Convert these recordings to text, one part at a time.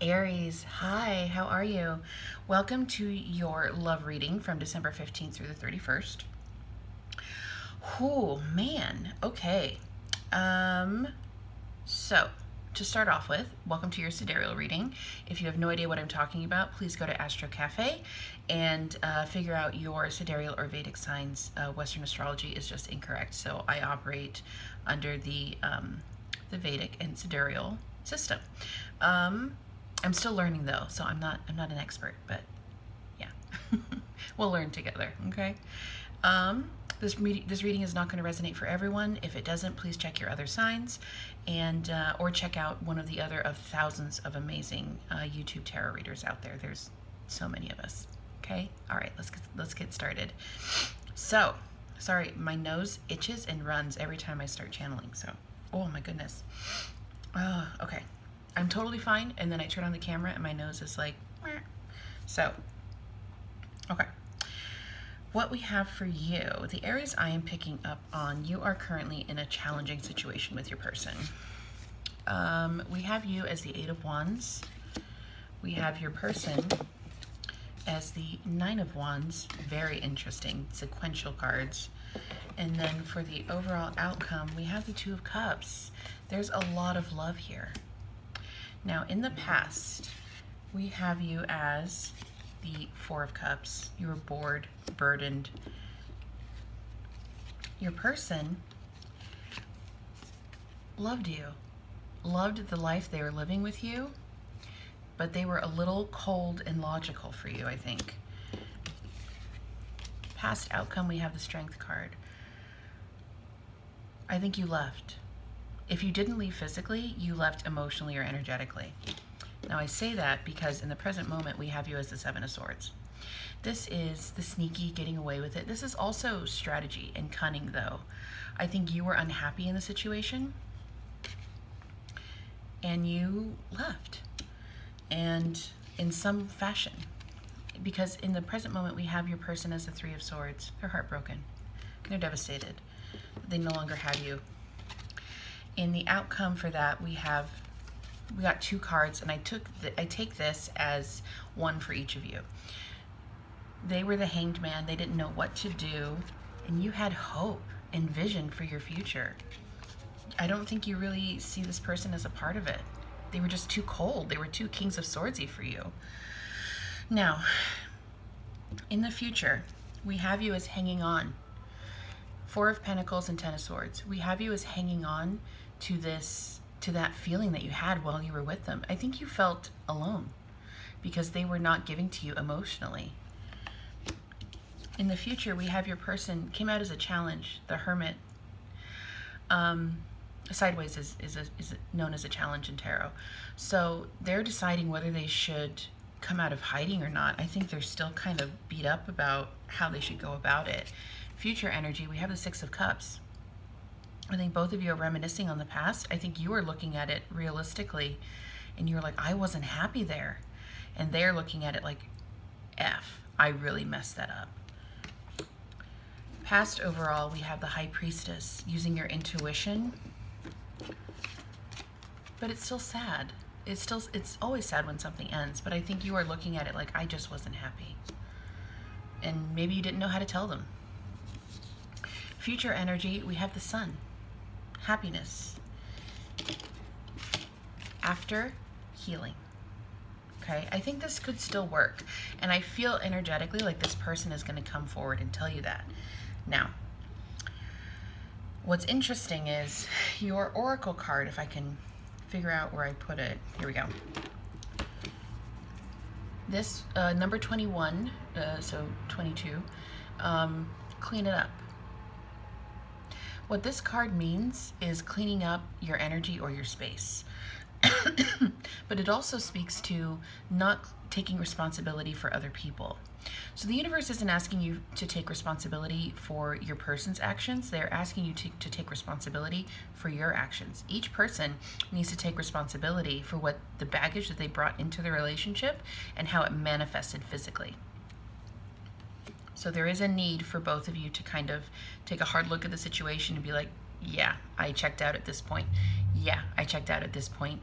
Aries, hi, how are you? Welcome to your love reading from December 15th through the 31st. Oh, man, okay. Um, so, to start off with, welcome to your sidereal reading. If you have no idea what I'm talking about, please go to Astro Cafe and uh, figure out your sidereal or Vedic signs. Uh, Western astrology is just incorrect, so I operate under the um, the Vedic and sidereal system. Um, I'm still learning though, so I'm not I'm not an expert, but yeah, we'll learn together. Okay. Um, this, this reading is not going to resonate for everyone. If it doesn't, please check your other signs and uh, or check out one of the other of thousands of amazing uh, YouTube tarot readers out there. There's so many of us. Okay. All right. Let's get, let's get started. So, sorry, my nose itches and runs every time I start channeling. So, oh my goodness. Uh, okay. I'm totally fine. And then I turn on the camera and my nose is like, Meh. so, okay. What we have for you, the areas I am picking up on, you are currently in a challenging situation with your person. Um, we have you as the Eight of Wands. We have your person as the Nine of Wands. Very interesting, sequential cards. And then for the overall outcome, we have the Two of Cups. There's a lot of love here. Now, in the past, we have you as the Four of Cups. You were bored, burdened. Your person loved you, loved the life they were living with you, but they were a little cold and logical for you, I think. Past outcome, we have the Strength card. I think you left. If you didn't leave physically, you left emotionally or energetically. Now I say that because in the present moment we have you as the Seven of Swords. This is the sneaky getting away with it. This is also strategy and cunning though. I think you were unhappy in the situation and you left. And in some fashion. Because in the present moment we have your person as the Three of Swords. They're heartbroken. They're devastated. They no longer have you in the outcome for that, we have we got two cards, and I took the, I take this as one for each of you. They were the hanged man. They didn't know what to do, and you had hope and vision for your future. I don't think you really see this person as a part of it. They were just too cold. They were too kings of swordsy for you. Now, in the future, we have you as hanging on. Four of Pentacles and Ten of Swords. We have you as hanging on to this to that feeling that you had while you were with them. I think you felt alone because they were not giving to you emotionally. In the future, we have your person came out as a challenge, the hermit. Um, sideways is, is, a, is known as a challenge in tarot. So they're deciding whether they should come out of hiding or not. I think they're still kind of beat up about how they should go about it. Future energy, we have the Six of Cups. I think both of you are reminiscing on the past. I think you are looking at it realistically and you're like, I wasn't happy there. And they're looking at it like, F, I really messed that up. Past overall, we have the High Priestess using your intuition. But it's still sad. It's still, it's always sad when something ends, but I think you are looking at it like, I just wasn't happy. And maybe you didn't know how to tell them. Future energy, we have the sun happiness. After healing. Okay, I think this could still work. And I feel energetically like this person is going to come forward and tell you that. Now, what's interesting is your oracle card, if I can figure out where I put it. Here we go. This, uh, number 21, uh, so 22, um, clean it up. What this card means is cleaning up your energy or your space. but it also speaks to not taking responsibility for other people. So the universe isn't asking you to take responsibility for your person's actions. They're asking you to, to take responsibility for your actions. Each person needs to take responsibility for what the baggage that they brought into the relationship and how it manifested physically. So there is a need for both of you to kind of take a hard look at the situation and be like, yeah, I checked out at this point. Yeah, I checked out at this point.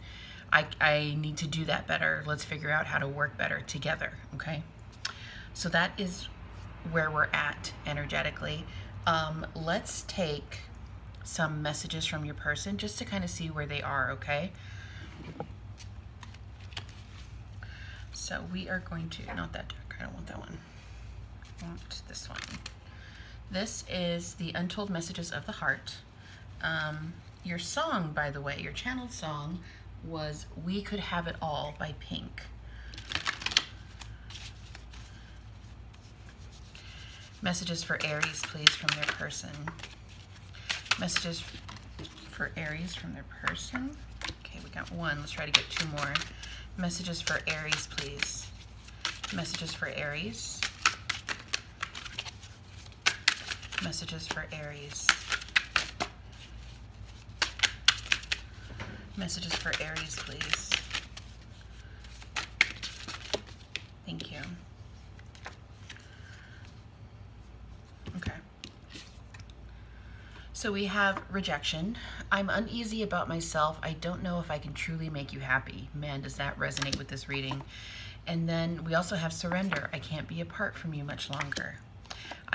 I, I need to do that better. Let's figure out how to work better together, okay? So that is where we're at energetically. Um, let's take some messages from your person just to kind of see where they are, okay? So we are going to, not that deck, I don't want that one. Want this one. This is the Untold Messages of the Heart. Um, your song, by the way, your channeled song was We Could Have It All by Pink. Messages for Aries, please, from their person. Messages for Aries from their person. Okay, we got one. Let's try to get two more. Messages for Aries, please. Messages for Aries. Messages for Aries. Messages for Aries, please. Thank you. Okay. So we have rejection. I'm uneasy about myself. I don't know if I can truly make you happy. Man, does that resonate with this reading. And then we also have surrender. I can't be apart from you much longer.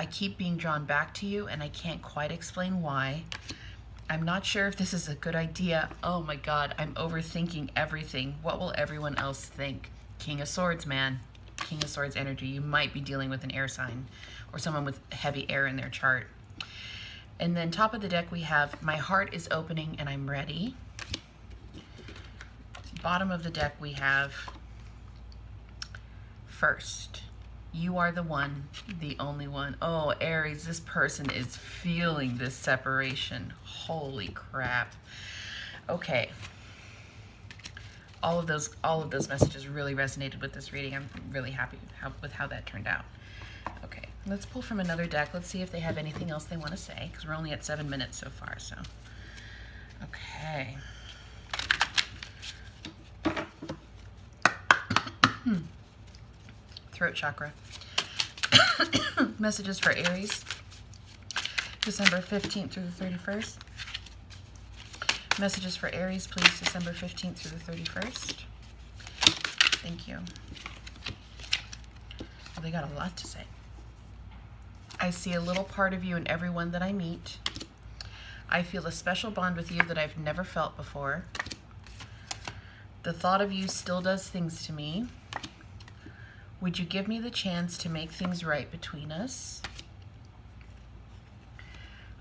I keep being drawn back to you and I can't quite explain why. I'm not sure if this is a good idea. Oh my God, I'm overthinking everything. What will everyone else think? King of Swords, man. King of Swords energy. You might be dealing with an air sign or someone with heavy air in their chart. And then top of the deck we have My Heart is Opening and I'm Ready. Bottom of the deck we have First. You are the one, the only one. Oh, Aries, this person is feeling this separation. Holy crap. Okay. All of those all of those messages really resonated with this reading. I'm really happy how, with how that turned out. Okay, let's pull from another deck. Let's see if they have anything else they want to say, because we're only at seven minutes so far, so. Okay. Throat chakra. Messages for Aries, December 15th through the 31st. Messages for Aries, please, December 15th through the 31st. Thank you. Well, they got a lot to say. I see a little part of you in everyone that I meet. I feel a special bond with you that I've never felt before. The thought of you still does things to me. Would you give me the chance to make things right between us?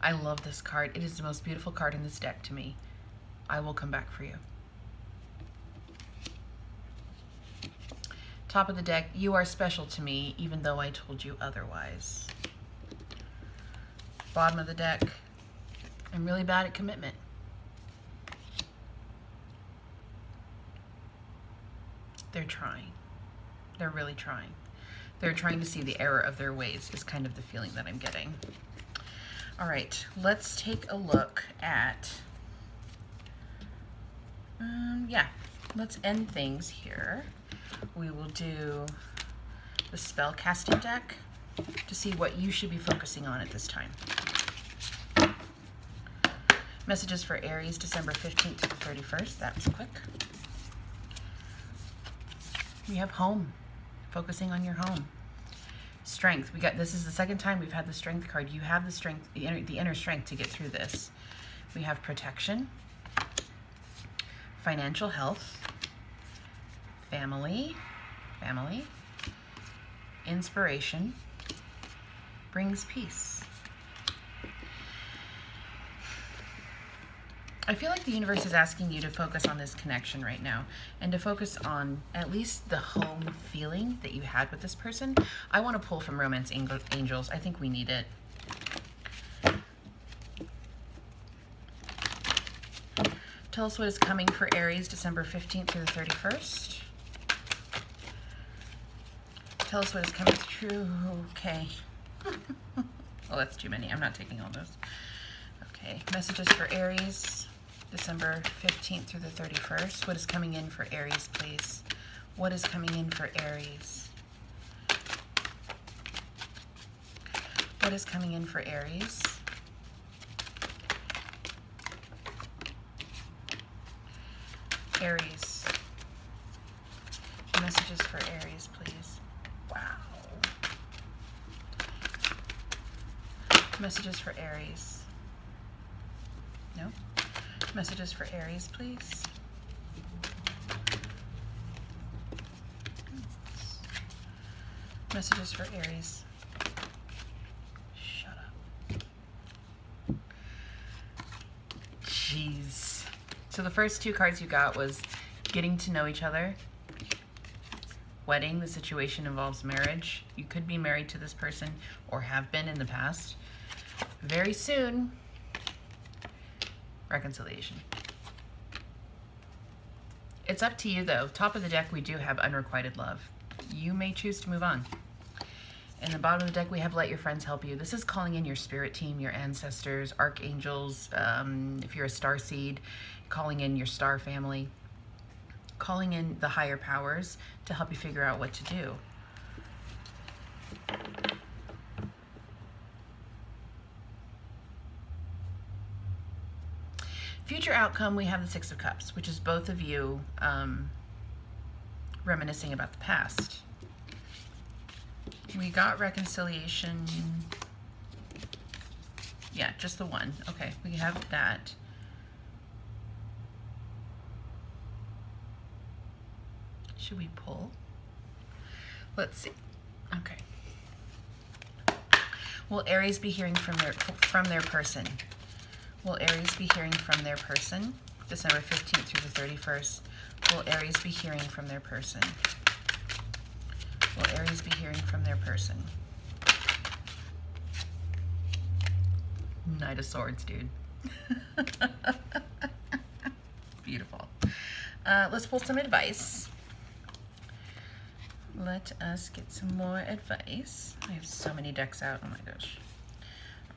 I love this card. It is the most beautiful card in this deck to me. I will come back for you. Top of the deck, you are special to me, even though I told you otherwise. Bottom of the deck, I'm really bad at commitment. They're trying. They're really trying. They're trying to see the error of their ways is kind of the feeling that I'm getting. All right, let's take a look at, um, yeah, let's end things here. We will do the spell casting deck to see what you should be focusing on at this time. Messages for Aries, December 15th to the 31st. That was quick. We have home focusing on your home. Strength. We got this is the second time we've had the strength card. You have the strength, the inner, the inner strength to get through this. We have protection, financial health, family, family, inspiration, brings peace. I feel like the universe is asking you to focus on this connection right now and to focus on at least the home feeling that you had with this person. I want to pull from Romance Angels. I think we need it. Tell us what is coming for Aries December 15th through the 31st. Tell us what is coming through. Okay. well, that's too many. I'm not taking all those. Okay, messages for Aries. December 15th through the 31st. What is coming in for Aries, please? What is coming in for Aries? What is coming in for Aries? Aries. Messages for Aries, please. Wow. Messages for Aries. No. Messages for Aries, please. Messages for Aries. Shut up. Jeez. So the first two cards you got was getting to know each other. Wedding, the situation involves marriage. You could be married to this person or have been in the past. Very soon, reconciliation. It's up to you though. Top of the deck, we do have unrequited love. You may choose to move on. In the bottom of the deck, we have Let Your Friends Help You. This is calling in your spirit team, your ancestors, archangels, um, if you're a star seed, calling in your star family, calling in the higher powers to help you figure out what to do. Future outcome, we have the Six of Cups, which is both of you um, reminiscing about the past. We got reconciliation. Yeah, just the one. Okay, we have that. Should we pull? Let's see. Okay. Will Aries be hearing from their from their person? Will Aries be hearing from their person? December 15th through the 31st. Will Aries be hearing from their person? Will Aries be hearing from their person? Knight of Swords, dude. Beautiful. Uh, let's pull some advice. Let us get some more advice. I have so many decks out. Oh my gosh.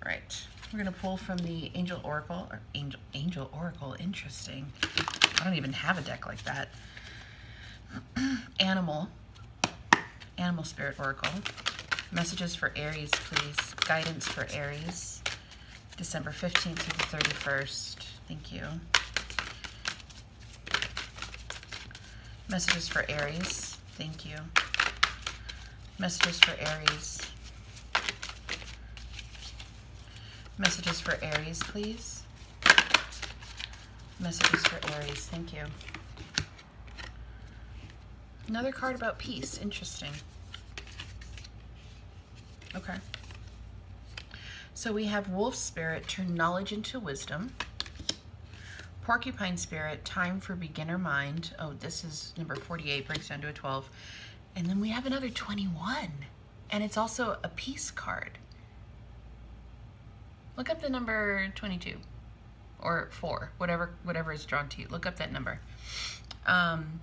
All right. We're to pull from the Angel Oracle. Or Angel, Angel Oracle. Interesting. I don't even have a deck like that. Animal. Animal Spirit Oracle. Messages for Aries, please. Guidance for Aries. December 15th to the 31st. Thank you. Messages for Aries. Thank you. Messages for Aries. Messages for Aries, please. Messages for Aries. Thank you. Another card about peace. Interesting. Okay. So we have Wolf Spirit, turn knowledge into wisdom. Porcupine Spirit, time for beginner mind. Oh, this is number 48, breaks down to a 12. And then we have another 21. And it's also a peace card. Look up the number 22 or 4, whatever whatever is drawn to you. Look up that number. Um,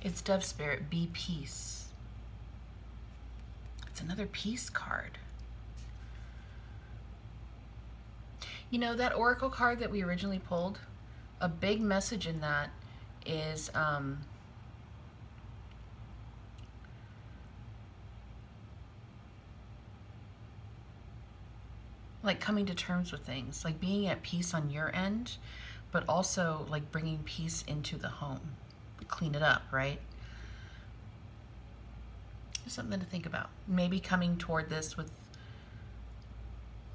it's Dove Spirit, be peace. It's another peace card. You know, that Oracle card that we originally pulled, a big message in that is um, like coming to terms with things, like being at peace on your end, but also like bringing peace into the home. Clean it up, right? Something to think about. Maybe coming toward this with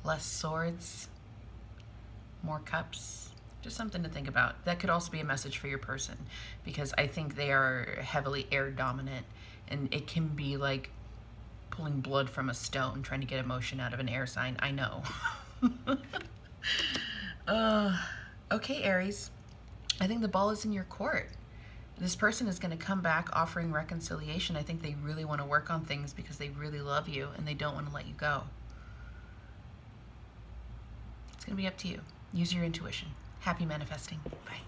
less swords, more cups. Just something to think about. That could also be a message for your person because I think they are heavily air dominant and it can be like pulling blood from a stone trying to get emotion out of an air sign. I know. uh, okay, Aries. I think the ball is in your court. This person is going to come back offering reconciliation. I think they really want to work on things because they really love you and they don't want to let you go. It's going to be up to you. Use your intuition. Happy manifesting. Bye.